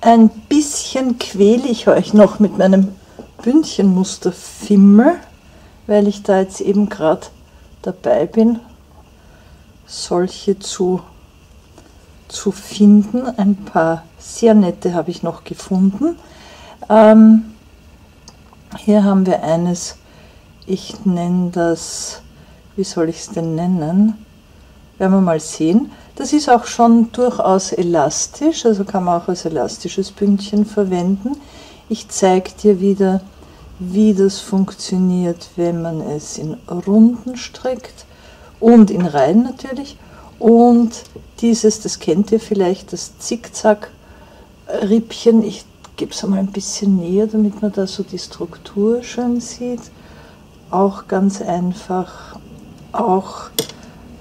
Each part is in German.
Ein bisschen quäle ich euch noch mit meinem Bündchenmuster Fimmel, weil ich da jetzt eben gerade dabei bin, solche zu, zu finden. Ein paar sehr nette habe ich noch gefunden. Ähm, hier haben wir eines, ich nenne das, wie soll ich es denn nennen? Werden wir mal sehen. Das ist auch schon durchaus elastisch, also kann man auch als elastisches Bündchen verwenden. Ich zeige dir wieder, wie das funktioniert, wenn man es in Runden strickt und in Reihen natürlich. Und dieses, das kennt ihr vielleicht, das Zickzack-Rippchen. Ich gebe es einmal ein bisschen näher, damit man da so die Struktur schön sieht. Auch ganz einfach, auch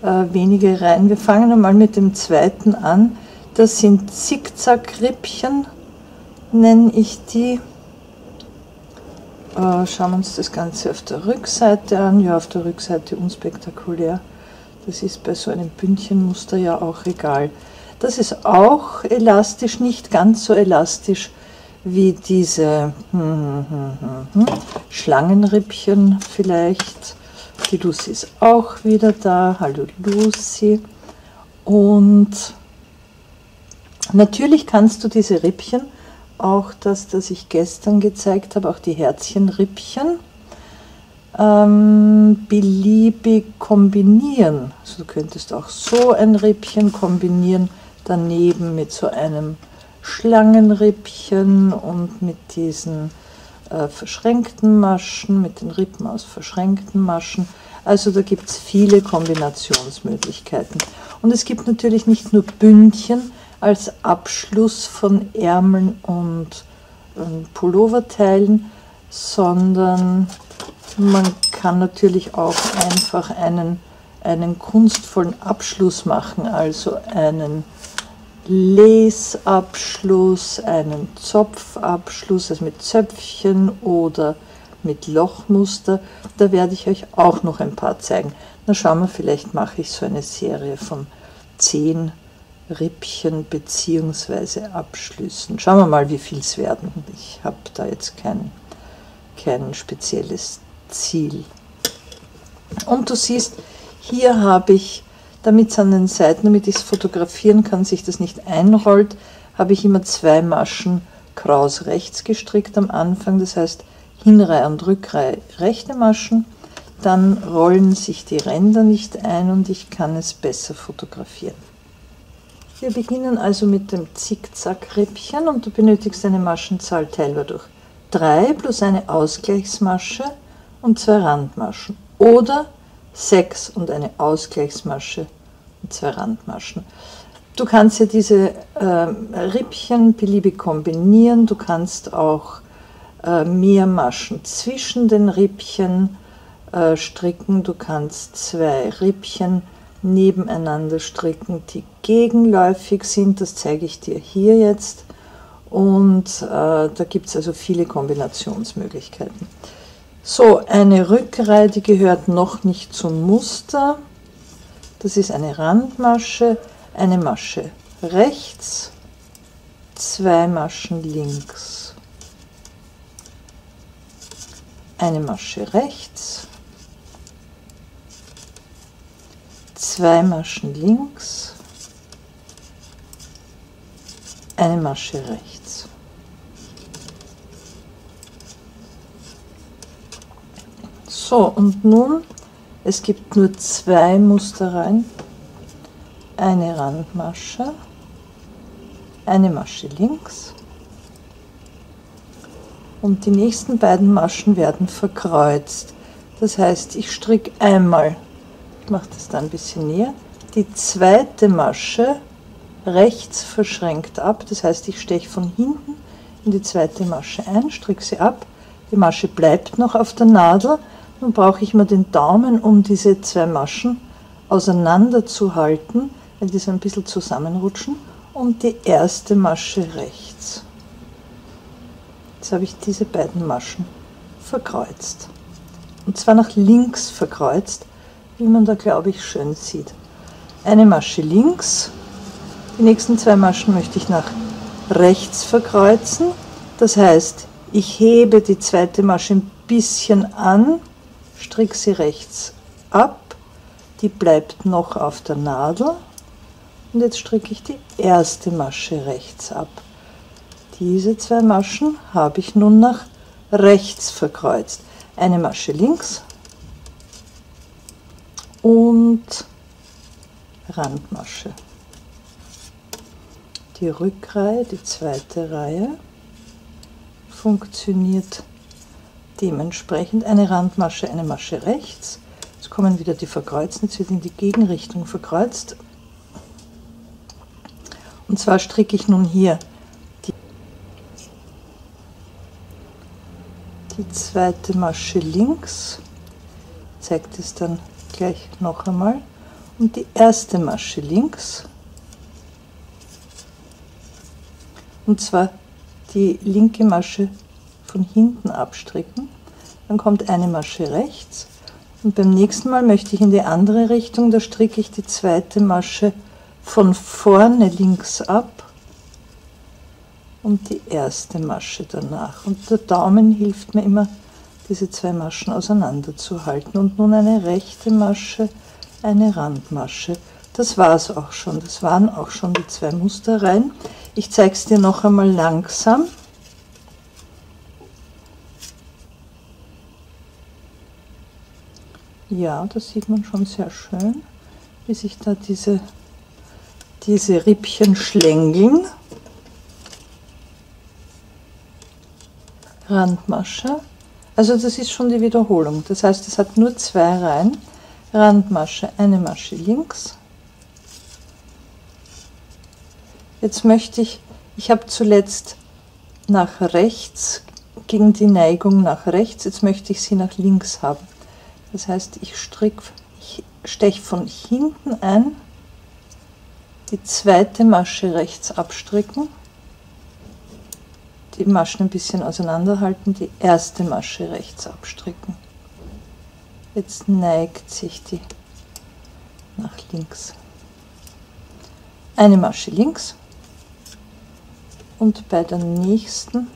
äh, wenige Reihen. Wir fangen einmal mit dem zweiten an. Das sind Zickzack-Rippchen, nenne ich die. Äh, schauen wir uns das Ganze auf der Rückseite an. Ja, auf der Rückseite unspektakulär. Das ist bei so einem Bündchenmuster ja auch egal. Das ist auch elastisch, nicht ganz so elastisch wie diese hm, hm, hm, hm Schlangenrippchen vielleicht. Die Lucy ist auch wieder da. Hallo Lucy. Und natürlich kannst du diese Rippchen, auch das, das ich gestern gezeigt habe, auch die Herzchenrippchen, ähm, beliebig kombinieren. Also du könntest auch so ein Rippchen kombinieren, daneben mit so einem Schlangenrippchen und mit diesen äh, verschränkten Maschen, mit den Rippen aus verschränkten Maschen. Also da gibt es viele Kombinationsmöglichkeiten. Und es gibt natürlich nicht nur Bündchen als Abschluss von Ärmeln und äh, Pulloverteilen, sondern man kann natürlich auch einfach einen, einen kunstvollen Abschluss machen, also einen Lesabschluss, einen Zopfabschluss, also mit Zöpfchen oder mit Lochmuster. Da werde ich euch auch noch ein paar zeigen. Na schauen wir, vielleicht mache ich so eine Serie von zehn Rippchen bzw. Abschlüssen. Schauen wir mal, wie viel es werden. Ich habe da jetzt kein, kein spezielles Ziel. Und du siehst, hier habe ich damit es an den Seiten, damit ich es fotografieren kann, sich das nicht einrollt, habe ich immer zwei Maschen kraus rechts gestrickt am Anfang, das heißt Hinreihe und Rückreihe rechte Maschen, dann rollen sich die Ränder nicht ein und ich kann es besser fotografieren. Wir beginnen also mit dem Zickzack-Rippchen und du benötigst eine Maschenzahl teilbar durch 3 plus eine Ausgleichsmasche und zwei Randmaschen oder 6 und eine Ausgleichsmasche zwei Randmaschen. Du kannst ja diese äh, Rippchen beliebig kombinieren, du kannst auch äh, mehr Maschen zwischen den Rippchen äh, stricken, du kannst zwei Rippchen nebeneinander stricken, die gegenläufig sind, das zeige ich dir hier jetzt. Und äh, da gibt es also viele Kombinationsmöglichkeiten. So, eine Rückreihe, die gehört noch nicht zum Muster. Das ist eine Randmasche, eine Masche rechts, zwei Maschen links, eine Masche rechts, zwei Maschen links, eine Masche rechts. So, und nun es gibt nur zwei Mustereien, eine Randmasche, eine Masche links und die nächsten beiden Maschen werden verkreuzt. Das heißt, ich stricke einmal, ich mache das dann ein bisschen näher, die zweite Masche rechts verschränkt ab. Das heißt, ich steche von hinten in die zweite Masche ein, stricke sie ab. Die Masche bleibt noch auf der Nadel nun brauche ich mal den Daumen, um diese zwei Maschen auseinander zu halten, weil die so ein bisschen zusammenrutschen. Und die erste Masche rechts. Jetzt habe ich diese beiden Maschen verkreuzt. Und zwar nach links verkreuzt, wie man da, glaube ich, schön sieht. Eine Masche links, die nächsten zwei Maschen möchte ich nach rechts verkreuzen. Das heißt, ich hebe die zweite Masche ein bisschen an, stricke sie rechts ab, die bleibt noch auf der Nadel und jetzt stricke ich die erste Masche rechts ab. Diese zwei Maschen habe ich nun nach rechts verkreuzt. Eine Masche links und Randmasche. Die Rückreihe, die zweite Reihe, funktioniert dementsprechend eine Randmasche, eine Masche rechts. Jetzt kommen wieder die verkreuzten, jetzt wird in die Gegenrichtung verkreuzt. Und zwar stricke ich nun hier die, die zweite Masche links, zeigt es dann gleich noch einmal, und die erste Masche links. Und zwar die linke Masche von hinten abstricken. Dann kommt eine Masche rechts. Und beim nächsten Mal möchte ich in die andere Richtung, da stricke ich die zweite Masche von vorne links ab und die erste Masche danach. Und der Daumen hilft mir immer, diese zwei Maschen auseinanderzuhalten. Und nun eine rechte Masche, eine Randmasche. Das war es auch schon. Das waren auch schon die zwei Musterreihen. Ich zeige es dir noch einmal langsam. Ja, das sieht man schon sehr schön, wie sich da diese, diese Rippchen schlängeln. Randmasche. Also das ist schon die Wiederholung. Das heißt, es hat nur zwei Reihen. Randmasche, eine Masche links. Jetzt möchte ich, ich habe zuletzt nach rechts, gegen die Neigung nach rechts, jetzt möchte ich sie nach links haben. Das heißt, ich ich steche von hinten ein, die zweite Masche rechts abstricken, die Maschen ein bisschen auseinanderhalten, die erste Masche rechts abstricken. Jetzt neigt sich die nach links. Eine Masche links und bei der nächsten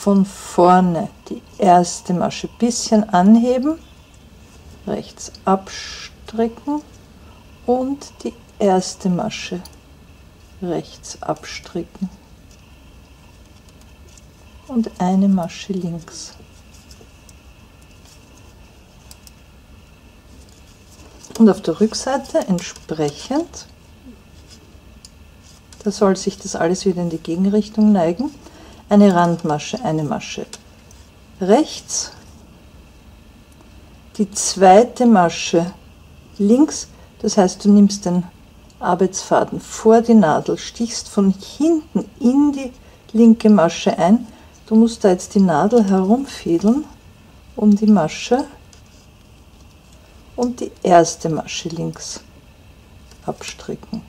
von vorne die erste Masche bisschen anheben, rechts abstricken und die erste Masche rechts abstricken und eine Masche links. Und auf der Rückseite entsprechend, da soll sich das alles wieder in die Gegenrichtung neigen, eine Randmasche, eine Masche. Rechts, die zweite Masche. Links, das heißt du nimmst den Arbeitsfaden vor die Nadel, stichst von hinten in die linke Masche ein, du musst da jetzt die Nadel herumfädeln um die Masche und die erste Masche links abstricken.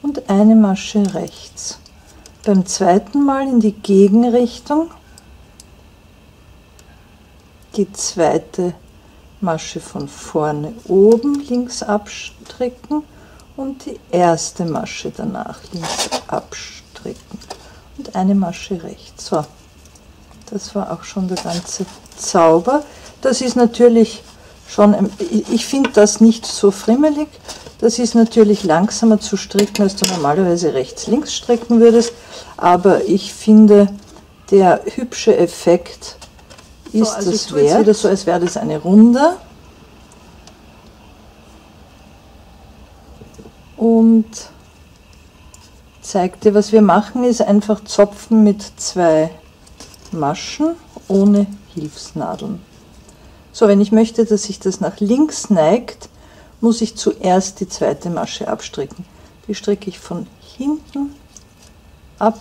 Und eine Masche rechts beim zweiten Mal in die Gegenrichtung die zweite Masche von vorne oben links abstricken und die erste Masche danach links abstricken und eine Masche rechts. So, das war auch schon der ganze Zauber. Das ist natürlich schon, ich finde das nicht so frimmelig, das ist natürlich langsamer zu stricken, als du normalerweise rechts-links stricken würdest, aber ich finde, der hübsche Effekt ist so, also das wert. wieder so, als wäre das eine Runde. Und zeig dir, was wir machen, ist einfach Zopfen mit zwei Maschen ohne Hilfsnadeln. So, wenn ich möchte, dass sich das nach links neigt, muss ich zuerst die zweite Masche abstricken. Die stricke ich von hinten ab,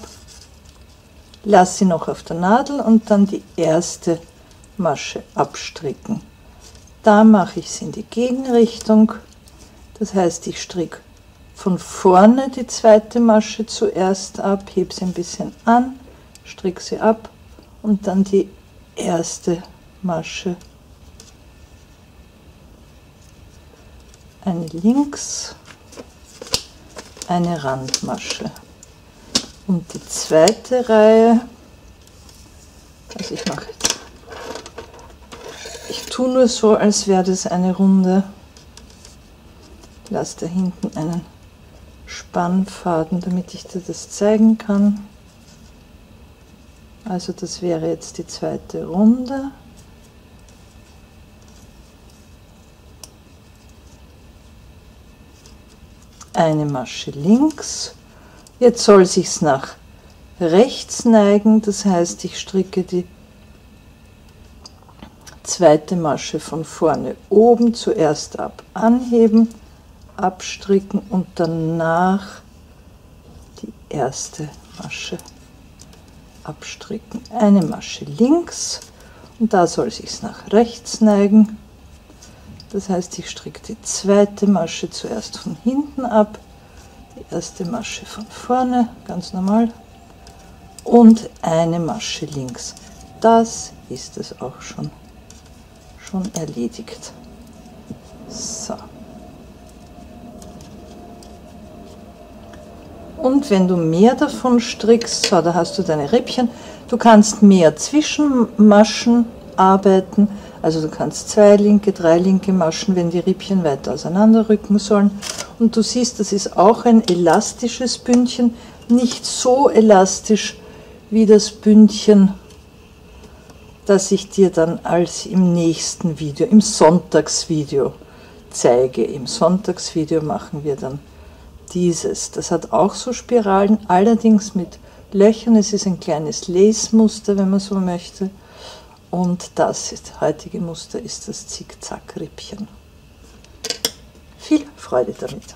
lasse sie noch auf der Nadel und dann die erste Masche abstricken. Da mache ich sie in die Gegenrichtung, das heißt ich stricke von vorne die zweite Masche zuerst ab, hebe sie ein bisschen an, stricke sie ab und dann die erste Masche eine links, eine Randmasche. Und die zweite Reihe, also ich mache jetzt, ich tue nur so, als wäre das eine Runde. Lass da hinten einen Spannfaden, damit ich dir das zeigen kann. Also das wäre jetzt die zweite Runde. Eine Masche links. Jetzt soll sich's nach rechts neigen, das heißt, ich stricke die zweite Masche von vorne oben zuerst ab, anheben, abstricken und danach die erste Masche abstricken. Eine Masche links und da soll sich nach rechts neigen. Das heißt, ich stricke die zweite Masche zuerst von hinten ab, die erste Masche von vorne, ganz normal, und eine Masche links. Das ist es auch schon, schon erledigt. So. Und wenn du mehr davon strickst, so, da hast du deine Rippchen, du kannst mehr Zwischenmaschen arbeiten, also du kannst zwei linke, drei linke Maschen, wenn die Rippchen weiter auseinanderrücken sollen. Und du siehst, das ist auch ein elastisches Bündchen, nicht so elastisch wie das Bündchen, das ich dir dann als im nächsten Video, im Sonntagsvideo zeige. Im Sonntagsvideo machen wir dann dieses. Das hat auch so Spiralen, allerdings mit Löchern. Es ist ein kleines Lace-Muster, wenn man so möchte. Und das heutige Muster ist das Zickzack-Rippchen. Viel Freude damit.